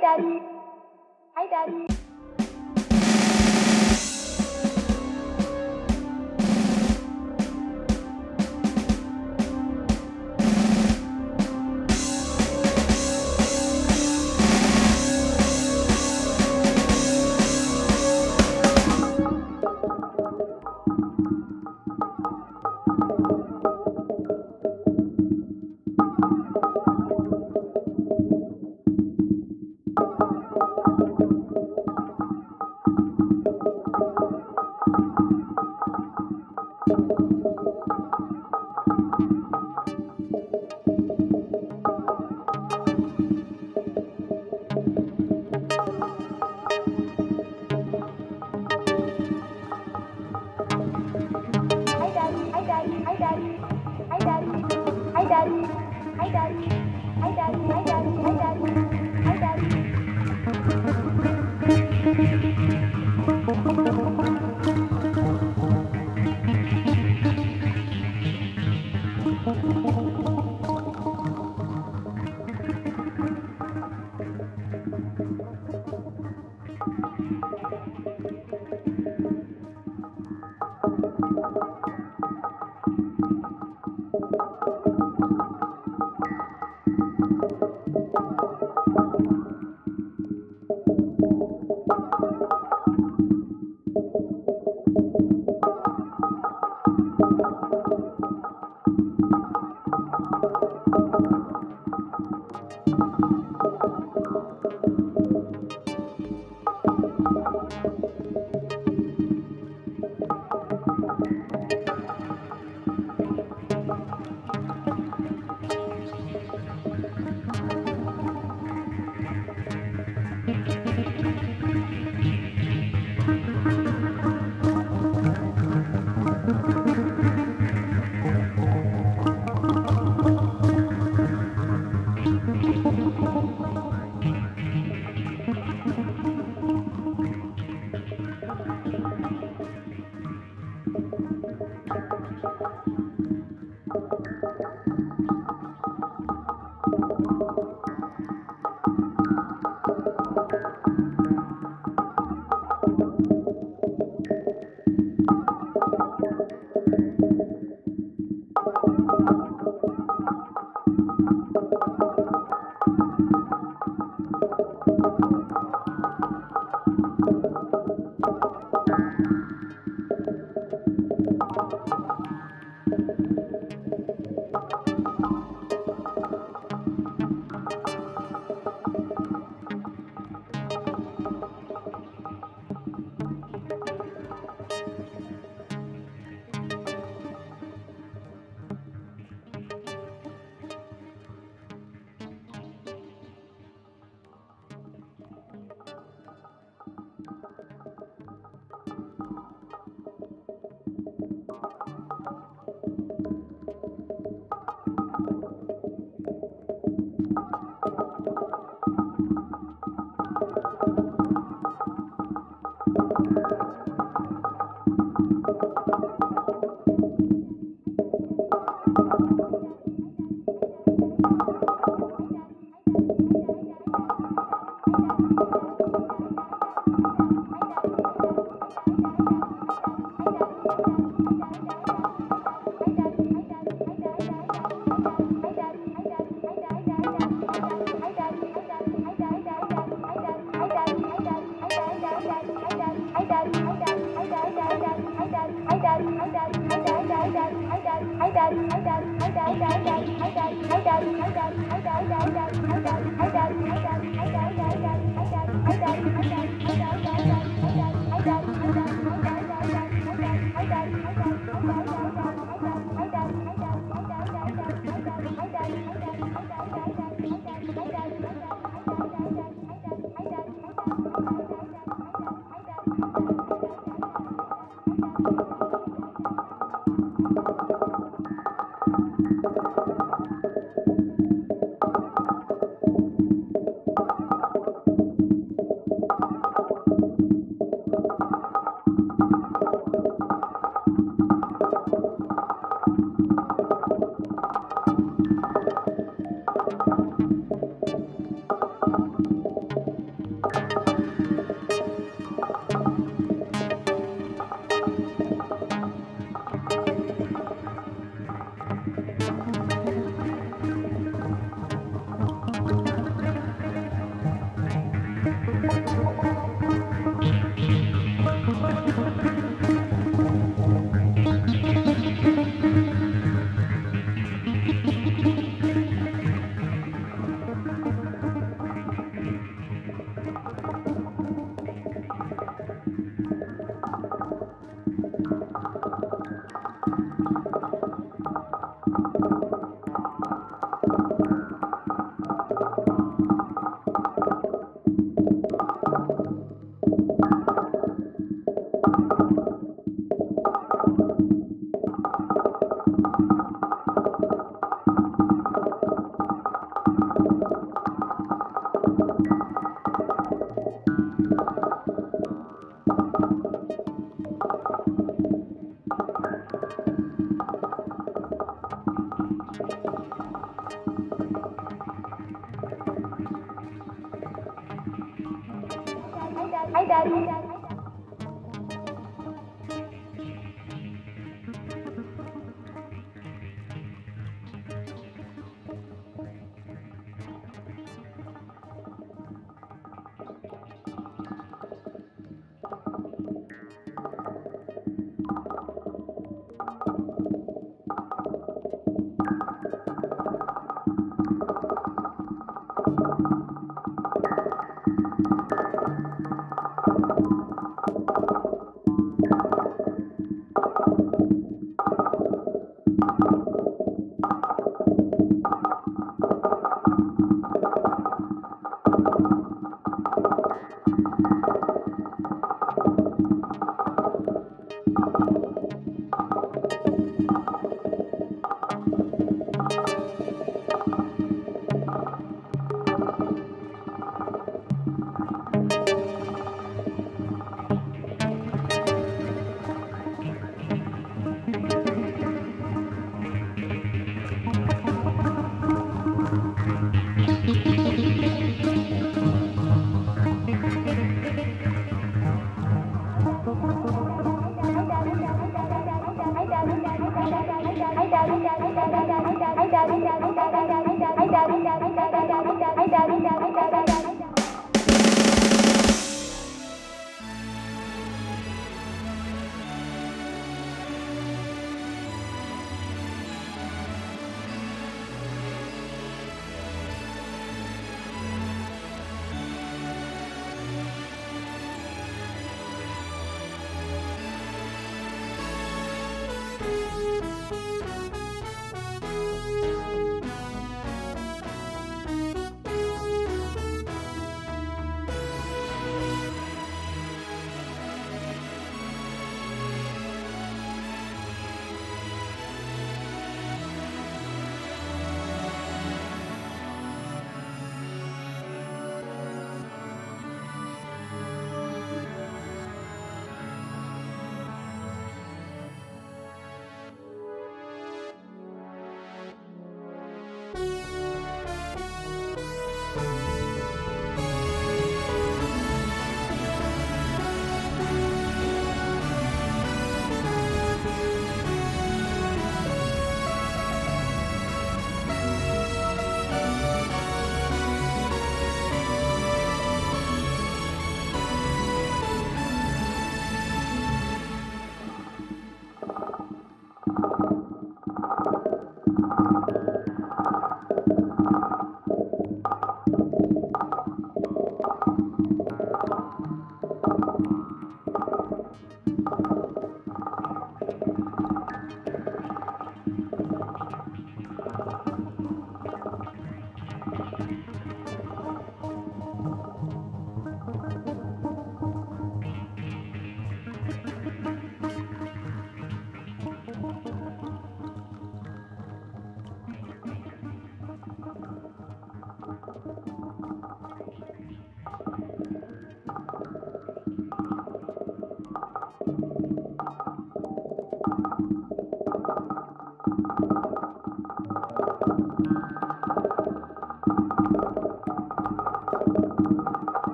daddy. Hi, daddy.